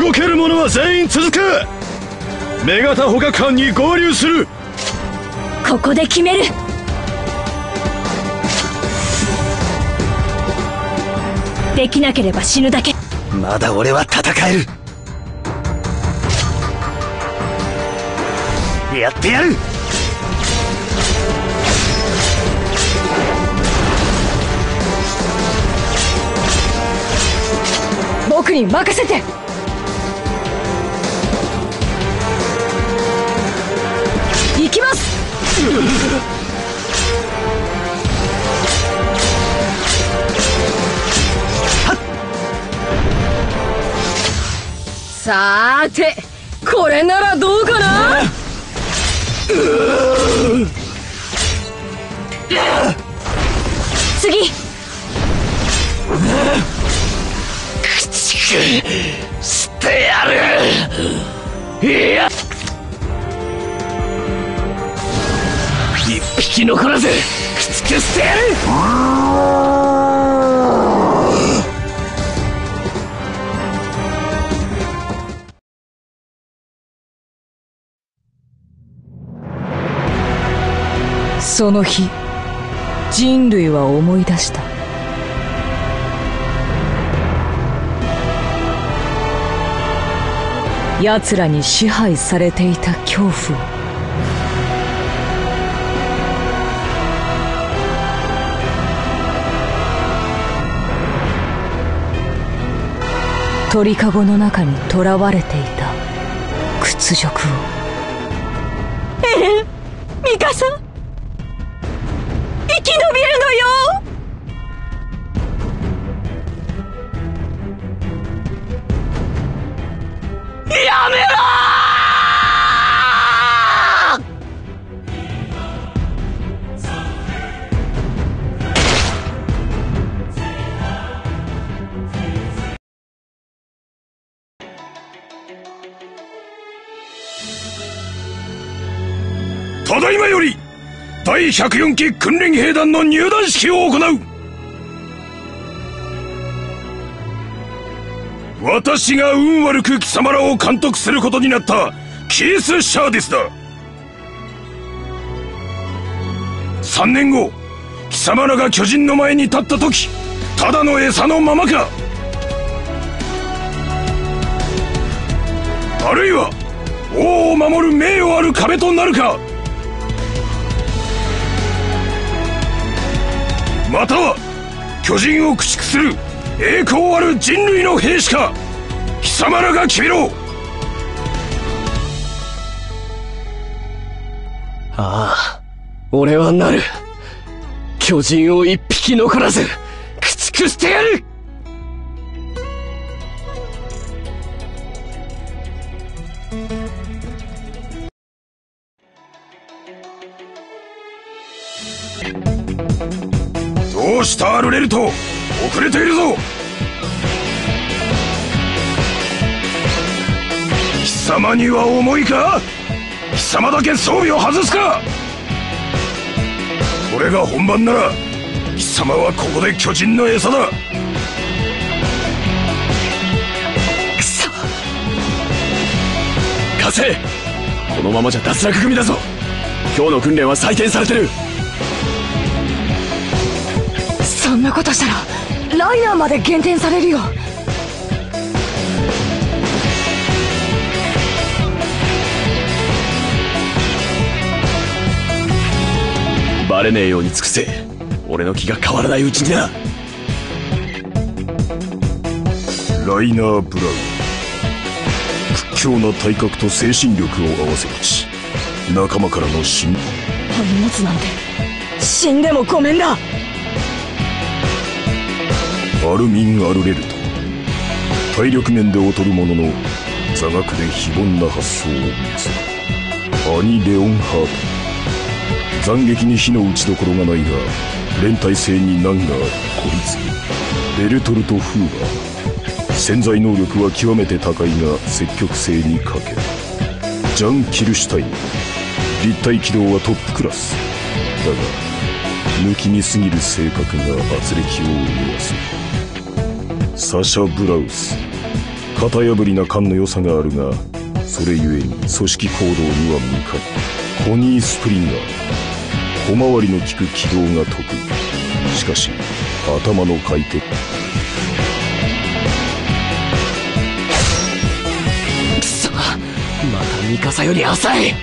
動ける者は全員続く。女型捕獲班に合流する。ここで決める。できなければ死ぬだけ。まだ俺は戦える。やってやる。僕に任せてきます。さーてこれならどうかな？次。捨てやる。いや一匹残らず駆逐してやる。その日人類は思い出した。奴らに支配されていた恐怖を。鳥かごの中に囚われていた屈辱を。ええミカサ生ただいまより第104期訓練兵団の入団式を行う。私が運悪く貴様らを監督することになったキース・シャーディスだ。3年後貴様らが巨人の前に立った時ただの餌のままか。あるいは王を守る名誉ある壁となるか？または巨人を駆逐する栄光ある人類の兵士か？貴様らが決めろ！ああ俺はなる。巨人を一匹残らず駆逐してやる！どうしたアルレルト遅れているぞ。貴様には重いか？貴様だけ装備を外すか？これが本番なら貴様はここで巨人の餌だ。くそ加瀬このままじゃ脱落組だぞ。今日の訓練は採点されてるんなことしたらライナーまで減点されるよ。バレねえように尽くせ。俺の気が変わらないうちにな。ライナー・ブラウン。屈強な体格と精神力を合わせ持ち仲間からの信お荷物なんて死んでもごめんだアルミン・アルレルト。体力面で劣るものの座学で非凡な発想を持つ。アニ・レオンハート斬撃に火の打ちどころがないが連帯性に難がある孤立。ベルトルト・フーバー。潜在能力は極めて高いが積極性に欠ける。ジャン・キルシュタイン。立体機動はトップクラス。だが抜きに過ぎる性格が圧力を生みやすサシャ・ブラウス。型破りな勘の良さがあるがそれゆえに組織行動には向かいコニー・スプリンガー。小回りの利く軌道が得意。しかし頭の回転。くそ。またミカサより浅い。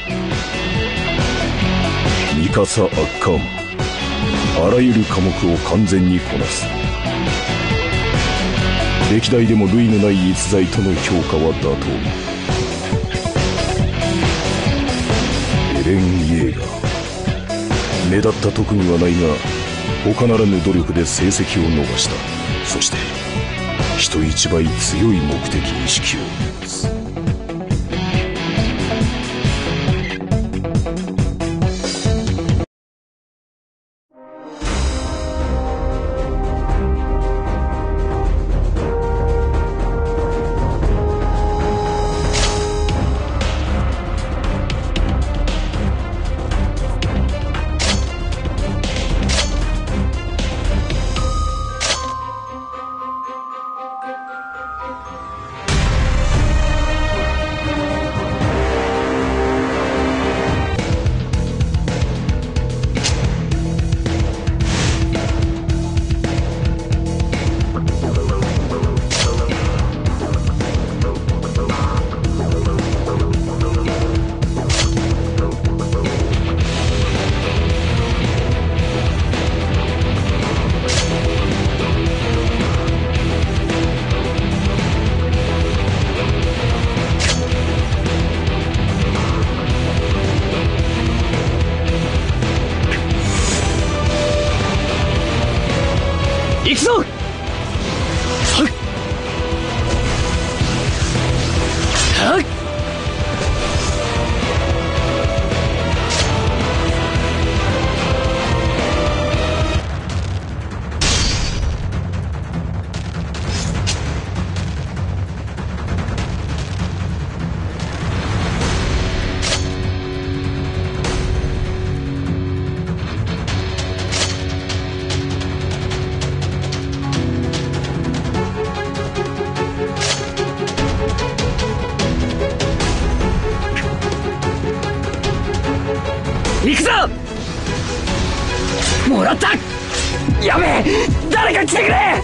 ミカサ・アッカーマンあらゆる科目を完全にこなす歴代でも類のない逸材との評価は妥当。エレン・イェーガー目立った特技はないが他ならぬ努力で成績を伸ばした。そして人一倍強い目的意識を持つ行くぞ！もらった！やべえ！誰か来てくれ！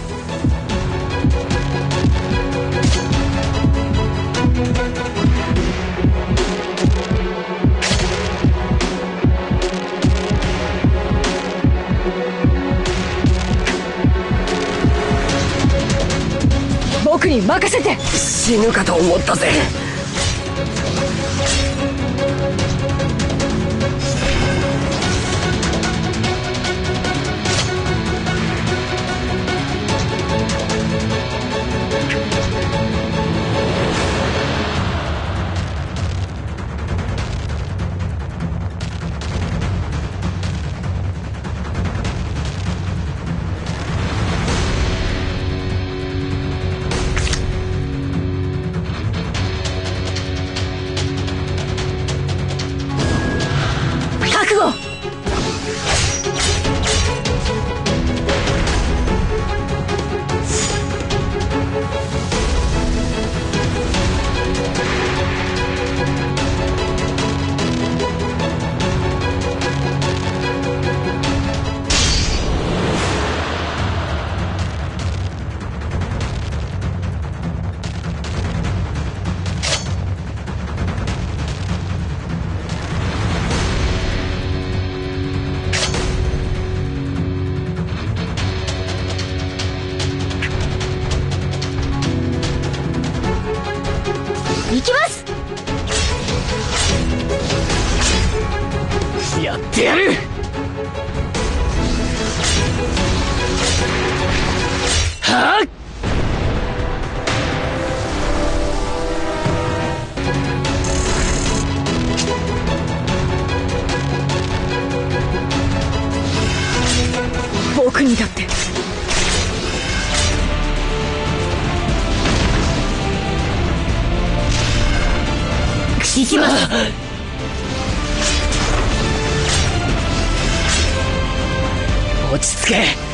僕に任せて！死ぬかと思ったぜ！きます。落ち着け。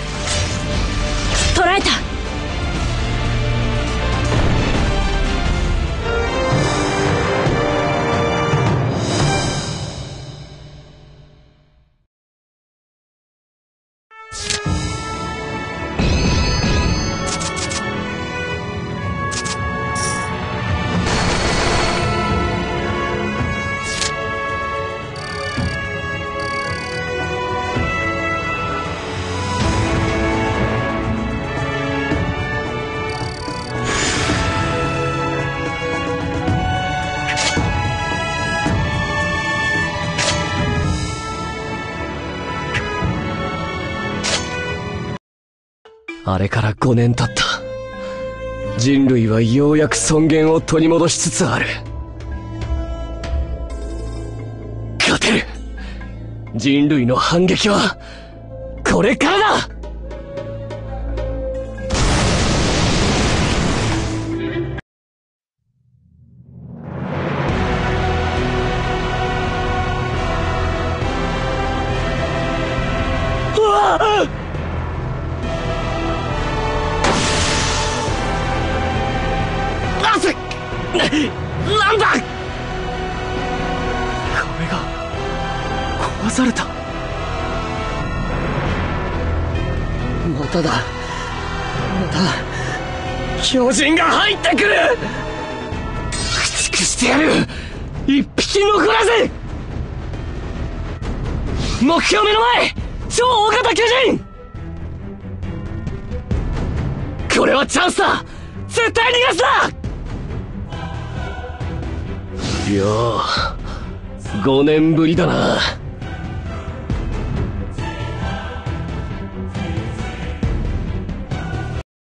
あれから5年経った。人類はようやく尊厳を取り戻しつつある。勝てる人類の反撃は、これからだなんだ！壁が壊された。まただ。また巨人が入ってくる！駆逐してやる！一匹残らず！目標目の前！超大型巨人！これはチャンスだ！絶対逃がすな！いや5年ぶりだな。